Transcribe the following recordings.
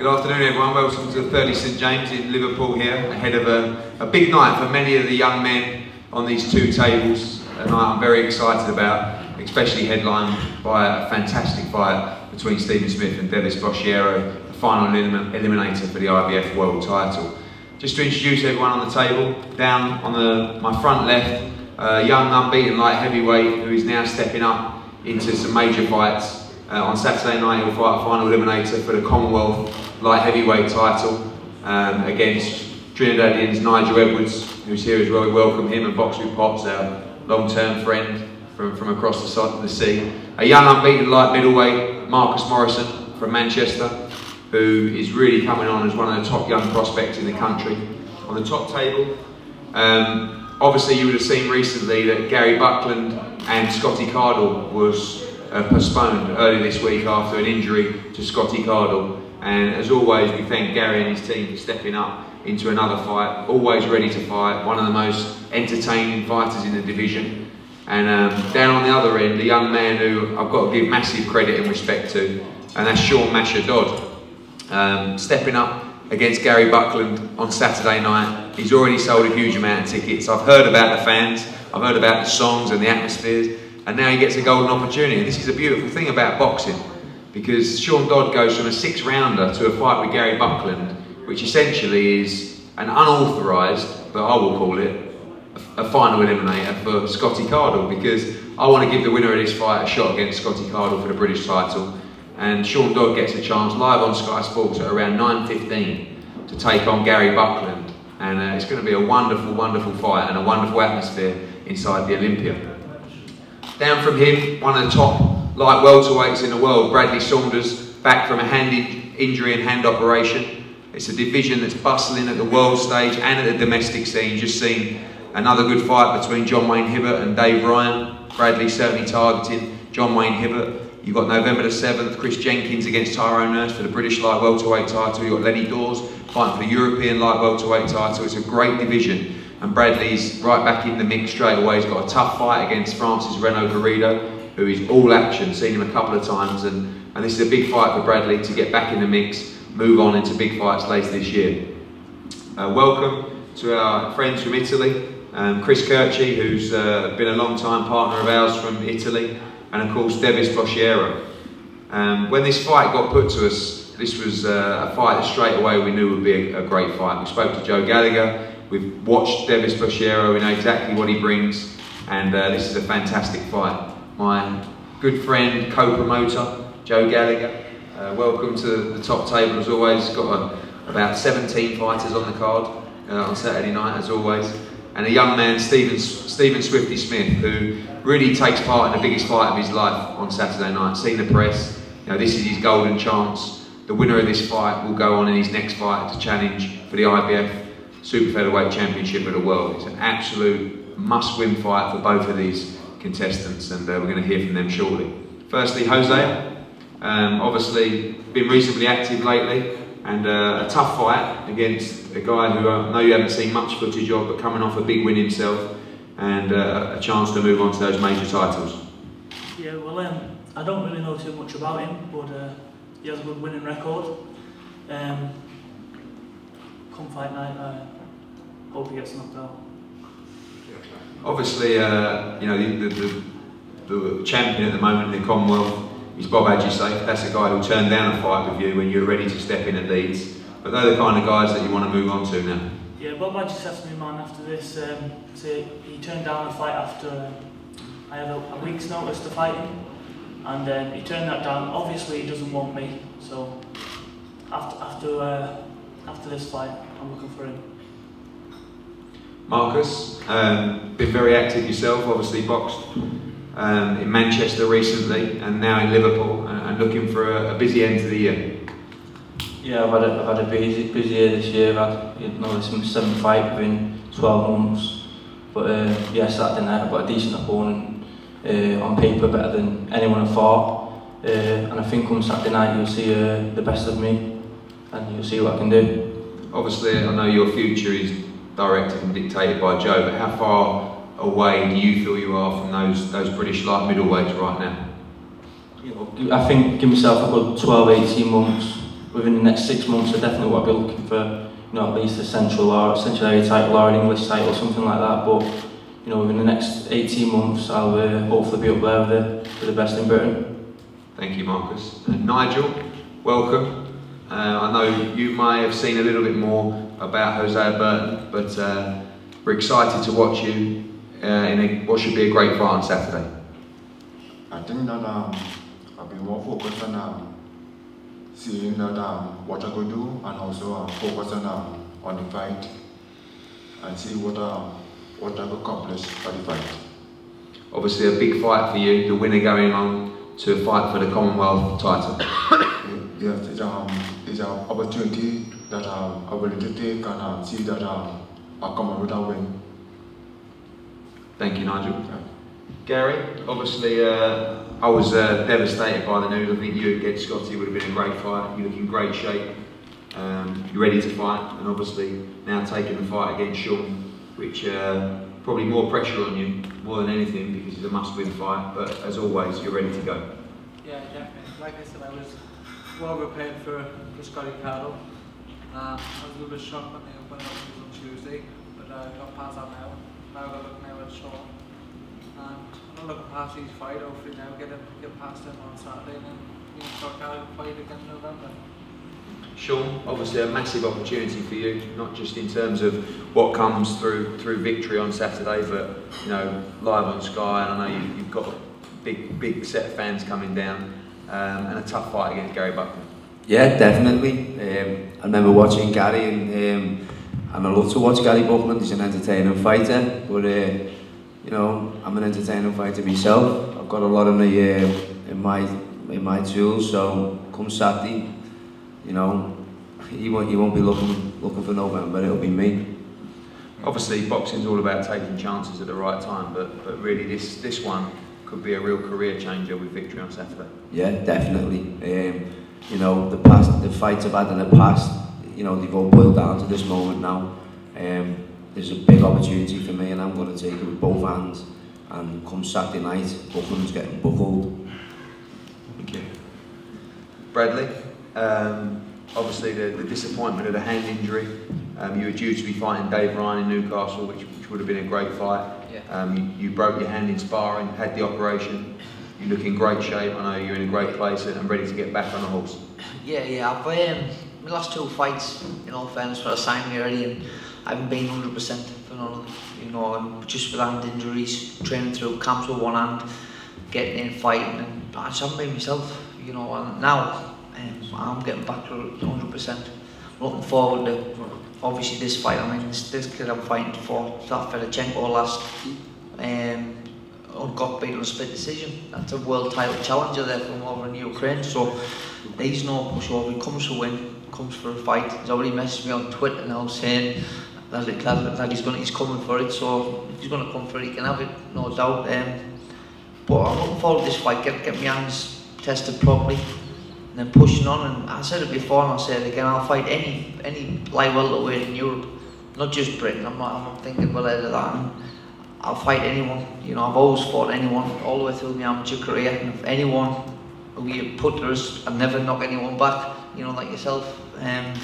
Good afternoon, everyone. Welcome to the 30 St James in Liverpool here, ahead of a, a big night for many of the young men on these two tables. A night I'm very excited about, especially headlined by a fantastic fight between Stephen Smith and Devis Boschiero, the final elim eliminator for the IBF World title. Just to introduce everyone on the table, down on the, my front left, a young unbeaten light heavyweight who is now stepping up into some major fights. Uh, on Saturday night he'll fight a final eliminator for the Commonwealth light heavyweight title um, against Trinidadian's Nigel Edwards, who's here as well. We welcome him and Box with Pops, our long-term friend from, from across the, side of the sea. A young unbeaten light middleweight, Marcus Morrison from Manchester, who is really coming on as one of the top young prospects in the country. On the top table, um, obviously you would have seen recently that Gary Buckland and Scotty Cardle was uh, postponed early this week after an injury to Scotty Cardle. And as always, we thank Gary and his team for stepping up into another fight, always ready to fight, one of the most entertaining fighters in the division. And um, down on the other end, a young man who I've got to give massive credit and respect to, and that's Sean Masher Dodd. Um, stepping up against Gary Buckland on Saturday night. He's already sold a huge amount of tickets. I've heard about the fans, I've heard about the songs and the atmospheres, and now he gets a golden opportunity. This is a beautiful thing about boxing because Sean Dodd goes from a six rounder to a fight with Gary Buckland, which essentially is an unauthorised, but I will call it, a final eliminator for Scotty Cardle because I want to give the winner of this fight a shot against Scotty Cardle for the British title. And Sean Dodd gets a chance live on Sky Sports at around 9.15 to take on Gary Buckland. And uh, it's going to be a wonderful, wonderful fight and a wonderful atmosphere inside the Olympia. Down from him, one of the top light welterweights in the world, Bradley Saunders, back from a hand in injury and hand operation. It's a division that's bustling at the world stage and at the domestic scene. Just seen another good fight between John Wayne Hibbert and Dave Ryan. Bradley certainly targeting John Wayne Hibbert. You've got November the 7th, Chris Jenkins against Tyrone Nurse for the British light welterweight title. You've got Lenny Daws fighting for the European light welterweight title. It's a great division. And Bradley's right back in the mix straight away. He's got a tough fight against Francis Renald Garrido, who is all action. Seen him a couple of times. And, and this is a big fight for Bradley to get back in the mix, move on into big fights later this year. Uh, welcome to our friends from Italy. Um, Chris Cherchi, who's uh, been a long time partner of ours from Italy and of course Devis Boschiero. Um, when this fight got put to us, this was uh, a fight that straight away we knew would be a, a, great fight. We spoke to Joe Gallagher, we've watched Devis Boschiero, we know exactly what he brings, and uh, this is a fantastic fight. My good friend, co-promoter, Joe Gallagher, uh, welcome to the top table as always. Got a, about 17 fighters on the card uh, on Saturday night as always and a young man, Stephen, Stephen Swifty Smith, who really takes part in the biggest fight of his life on Saturday night. Seen the press, you know, this is his golden chance. The winner of this fight will go on in his next fight to challenge for the IBF Super Featherweight Championship of the world. It's an absolute must-win fight for both of these contestants, and uh, we're going to hear from them shortly. Firstly, Hosea, um, obviously been reasonably active lately, and uh, a tough fight against a guy who I know you haven't seen much footage of, but coming off a big win himself and uh, a chance to move on to those major titles. Yeah, well, um, I don't really know too much about him, but uh, he has a good winning record. Um, come fight night, I hope he gets knocked out. Obviously, uh, you know, the, the, the, champion at the moment in the Commonwealth is Bob Ajisafe. That's a guy who turned down a fight with you when you're ready to step in at Leeds. But they're the kind of guys that you want to move on to now. Yeah, Bob Ajisafe me man after this. Um, so he turned down a fight after I had a, a week's notice to fight him. And um, he turned that down. Obviously, he doesn't want me. So after after uh, after this fight, I'm looking for him. Marcus, um, been very active yourself. Obviously, boxed um, in Manchester recently, and now in Liverpool, and, and looking for a, a, busy end to the year. Yeah, I've had a, I've had a busy busy year this year. I've had you know this seven fight within 12 months, but uh, yeah, Saturday night I've got a decent opponent uh, on paper, better than anyone I fought. Uh, and I think on Saturday night you'll see uh, the best of me, and you'll see what I can do. Obviously, I know your future is directed and dictated by Joe, but how far away do you feel you are from those those British light middleweights right now? You know, I think give myself about good 12, 18 months, within the next six months, I definitely will be looking for you know, at least a central or central area title or an English title, something like that. But you know, within the next 18 months, I'll uh, hopefully be up there with the, with the best in Britain. Thank you, Marcus. Uh, Nigel, welcome. Uh, I know you may have seen a little bit more about Hosea Burton, but uh, we're excited to watch you uh, in a, what should be a great fight on Saturday. I think that um, I've been more focused on um, seeing that um, what I could do and also um, focus on um, on the fight and see what um, what I could accomplish for the fight. Obviously, a big fight for you, the winner going on to fight for the Commonwealth title. yes, it's um it's an opportunity that um, I'm willing to take and um, see that um, I come out with a win. Thank you, Nigel. Gary, obviously, uh, I was uh, devastated by the news. I think you against Scotty would have been a great fight. You look in great shape. Um, you're ready to fight, and obviously now taking the fight against Sean, which uh, probably more pressure on you more than anything because it's a must-win fight. But as always, you're ready to go. Yeah, definitely. Like I said, I was well prepared for, for Scotty Cardle. Um, I was a little bit shocked when they opened up on Tuesday, but uh, got past that now. Now I got to look now at Sean. And I'm not looking past his fight, hopefully now get him get past him on Saturday and then you know, Scott Cardle fight again in November. Sean, obviously a massive opportunity for you, not just in terms of what comes through through victory on Saturday, but you know live on Sky. And I know you, you've got a big big set of fans coming down, um, and a tough fight against Gary Buckland. Yeah, definitely. Um, I remember watching Gary, and um, and I love to watch Gary Buckland. He's an entertaining fighter, but uh, you know I'm an entertaining fighter myself. I've got a lot in the uh, in my in my tools. So come Saturday, you know, he won't he won't be looking looking for November. But it'll be me. Obviously, boxing's all about taking chances at the right time, but but really this this one could be a real career changer with victory on Saturday. Yeah, definitely. Um, you know, the past, the fights I've had in the past, you know, they've all boiled down to this moment now. Um, there's a big opportunity for me, and I'm going to take it with both hands. And come Saturday night, Buckland's getting buckled. Thank you. Bradley, um, obviously the, the disappointment of the hand injury. Um, you were due to be fighting Dave Ryan in Newcastle, which, which would have been a great fight. Yeah. Um, you, you, broke your hand in sparring, had the operation. You look in great shape. I know you're in a great place and ready to get back on the horse. Yeah, yeah. I've um, my last two fights, in all fairness, where I signed me already, and I haven't been 100% for none of them. You know, just with hand injuries, training through camps with one hand, getting in fighting, and I just haven't been myself. You know, and now um, I'm getting back to 100%. Looking forward to obviously this fight. I mean, this, this kid I'm fighting for, that Fedorchenko last. Um, got beat on a split decision. That's a world title challenger there from over in Ukraine. So he's no pushover. He comes to win, comes for a fight. He's already messaged me on Twitter now saying that, that, that he's going, he's coming for it. So he's going to come for it, he can have it, no doubt. Um, but I'm looking forward to this fight. Get get my hands tested properly, and then pushing on. And I said it before, and I'll say it again. I'll fight any any light welterweight in Europe, not just Britain. I'm not. I'm not thinking well ahead of that. And, I'll fight anyone. You know, I've always fought anyone all the way through my amateur career. And if anyone who you put there, I've never knock anyone back. You know, like yourself. Um,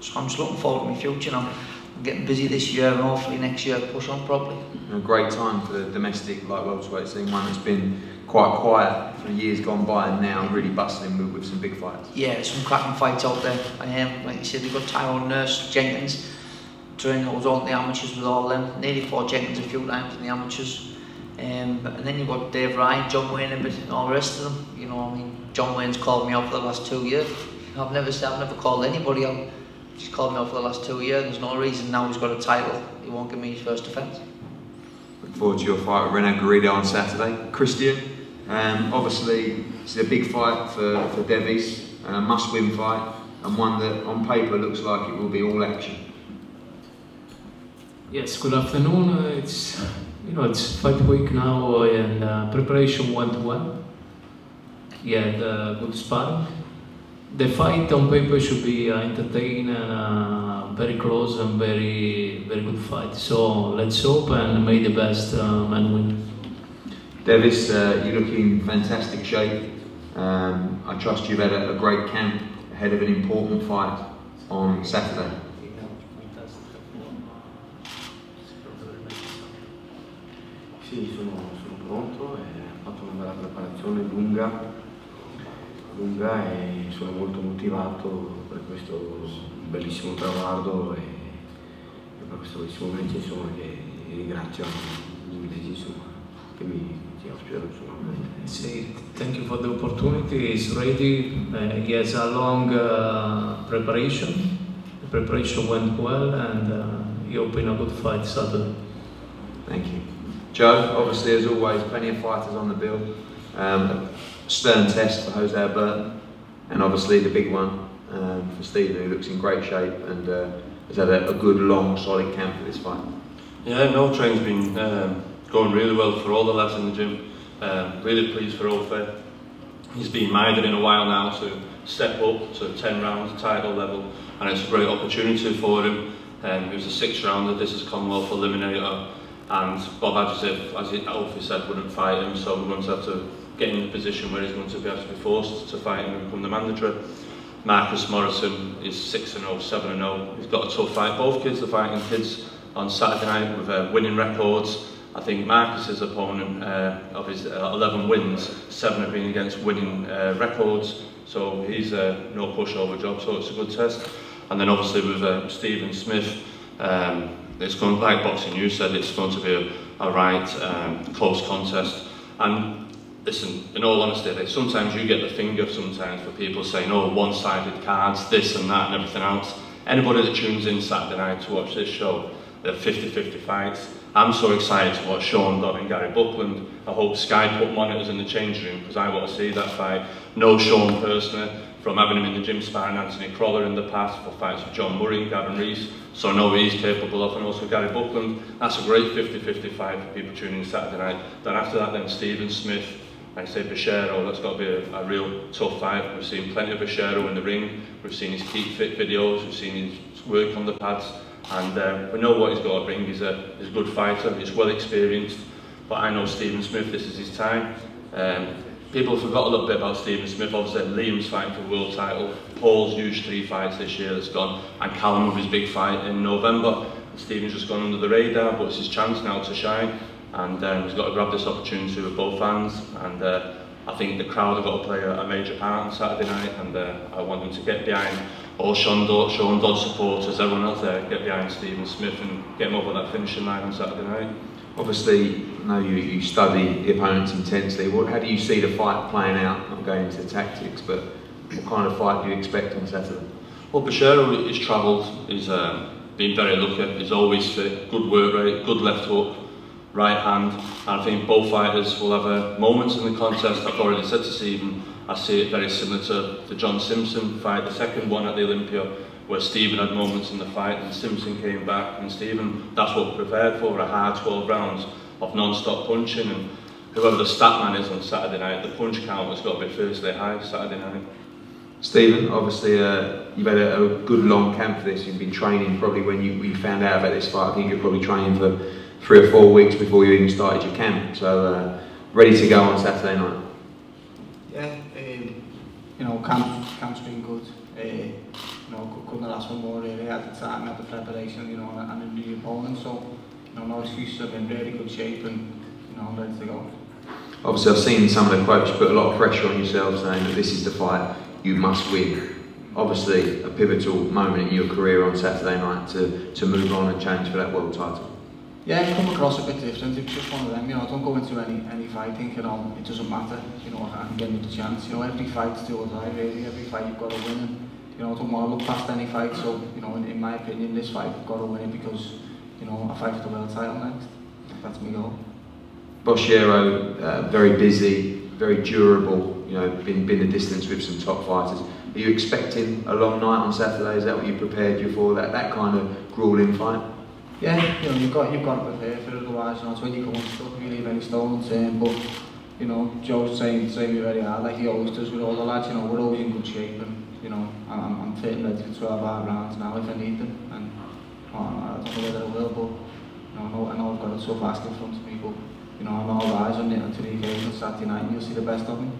so I'm just looking forward to my future. now. I'm getting busy this year, and hopefully next year push on properly. A great time for the domestic light welterweight scene, one that's been quite quiet for years gone by, and now really bustling with, with some big fights. Yeah, some cracking fights out there. I am, like you said, they've got Tyrone Nurse, Jenkins. Training was on the amateurs with all them. Nearly fought Jenkins a few times in the amateurs. Um, and then you've got Dave Ryan, John Wayne, and all the rest of them. You know, I mean, John Wayne's called me out for the last two years. I've never said, I've never called anybody out. He's called me out for the last two years. There's no reason now he's got a title. He won't give me his first defence. Look forward to your fight with Renald Garrido on Saturday. Christian, um, obviously it's a big fight for, for Devis, a must-win fight, and one that on paper looks like it will be all action. Yes, good afternoon. Uh, it's you know it's fight week now, uh, and uh, preparation went well. Yeah, the good sparring. The fight on paper should be uh, entertaining and uh, very close and very very good fight. So let's hope and may the best uh, man win. Devis, uh, you look in fantastic shape. Um, I trust you've had a, a great camp ahead of an important fight on Saturday. Sì, sono, sono pronto, ho fatto una bella preparazione lunga, lunga e sono molto motivato per questo bellissimo traguardo e, e per questo bellissimo match insomma che ringrazio gli inglesi insomma che mi ci ospitano thank you for the opportunity. He's ready. Uh, he has a long uh, preparation. The preparation went well, and uh, he opened a good fight Saturday. Thank you. Joe, obviously, as always, plenty of fighters on the bill. Um, a stern test for Hosea Burton, and obviously the big one um, for Stephen, who looks in great shape and uh, has had a, a good, long, solid camp for this fight. Yeah, no train's been um, going really well for all the lads in the gym. Um, really pleased for Ofe. He's been minded in a while now to step up to 10 rounds title level and it's a great opportunity for him. Um, he was a six rounder, this is Commonwealth Eliminator and Bob Adjusif, as Ofe said, wouldn't fight him so we're going to have to get in a position where he's going to be able to be forced to fight him and become the mandatory. Marcus Morrison is 6-0, 7-0, he's got a tough fight. Both kids are fighting kids on Saturday night with uh, winning records I think Marcus's opponent uh, of his uh, 11 wins, seven have been against winning uh, records, so he's a no pushover job, so it's a good test. And then obviously with uh, Stephen Smith, um, it's going like boxing. You said it's going to be a, a right um, close contest. And listen, in all honesty, sometimes you get the finger sometimes for people saying, "Oh, one-sided cards, this and that, and everything else." Anybody that tunes in Saturday night to watch this show, they're 50-50 fights. I'm so excited to watch Sean Dodd and Gary Buckland. I hope Sky put monitors in the change room because I want to see that fight. Know Sean personally from having him in the gym sparring Anthony Crawler in the past for fights with John Murray and Gavin Rees. So I know he's capable of and also Gary Buckland. That's a great 50-50 fight for people tuning in Saturday night. Then after that then Stephen Smith I say Bashero, that's got to be a, a real tough fight. We've seen plenty of Bashero in the ring. We've seen his keep fit videos. We've seen his work on the pads. And um, we know what he's got to bring. He's a, uh, he's a good fighter, he's well experienced. But I know Stephen Smith, this is his time. Um, people forgot a little bit about Stephen Smith. Obviously, Liam's fighting for the world title. Paul's huge three fights this year that's gone. And Callum with his big fight in November. Stephen's just gone under the radar, but it's his chance now to shine. And um, he's got to grab this opportunity with both hands. And uh, I think the crowd have got to play a, a major part on Saturday night. And uh, I want them to get behind all Sean Dodd, Sean Dodd supporters, everyone else there, get behind Stephen Smith and get him over that finishing line on Saturday night. Obviously, now you, you study the opponents intensely. What, how do you see the fight playing out? Not going into tactics, but what kind of fight do you expect on Saturday? Well, Bashiro has travelled, he's um, been very lucky, he's always fit, good work rate, good left hook, right hand, and I think both fighters will have moments in the contest. I've already said to Stephen, I see it very similar to the John Simpson fight, the second one at the Olympia, where Stephen had moments in the fight and Simpson came back, and Stephen, that's what we're prepared for, a hard 12 rounds of non-stop punching, and whoever the stat man is on Saturday night, the punch count has got to be Thursday high Saturday night. Stephen, obviously uh, you've had a, a, good long camp for this. You've been training probably when you, you found out about this fight. I think you're probably training for three or four weeks before you even started your camp. So uh, ready to go on Saturday night. Yeah, um, you know, camp, camp's been good. Uh, you know, couldn't have asked for more really at the time, at the preparation, you know, and a new opponent. So, you know, no excuses. I've been really good shape and, you know, I'm ready to go. Obviously, I've seen some of the quotes put a lot of pressure on yourself saying that this is the fight you must win. Obviously, a pivotal moment in your career on Saturday night to, to move on and change for that world title. Yeah, it come across a bit different. It's just one of them, you know, I don't go into any, any fight thinking, it doesn't matter, you know, I'm getting the chance. You know, every fight's do or die, really. Every fight you've got to win. And, you know, I don't want to look past any fight. So, you know, in, in my opinion, this fight, I've got to win it because, you know, I fight for the world title next. That's my goal. Boschiero, uh, very busy, very durable, you know, been, been the distance with some top fighters. Are you expecting a long night on Saturday? Is that what you prepared you for, that, that kind of grueling fight? Yeah, you know, you've got, you've got to prepare for it, otherwise, you know, when you come unstuck, you leave any stone unturned, um, but, you know, Joe's saying, saying me very hard, like he always does with all the lads, you know, we're always in good shape, and, you know, I'm, I'm fit and ready for 12 hour rounds now if I need them, and oh, I don't know whether I will, but, you know, I know, I've got it so fast in front of me, but, you know, I'm all eyes on it until the occasion Saturday night, and you'll see the best of me.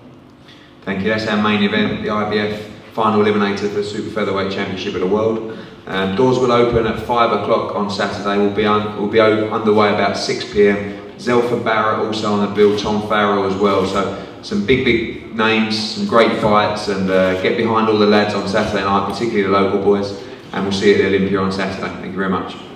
Thank you. That's our main event, the IBF final eliminator for the Super Featherweight Championship of the World. Um, doors will open at 5 o'clock on Saturday. We'll be, un- we'll be underway about 6 pm. Zelfa Barrett also on the bill, Tom Farrell as well. So some big, big names, some great fights, and uh, get behind all the lads on Saturday night, particularly the local boys. And we'll see you at the Olympia on Saturday. Thank you very much.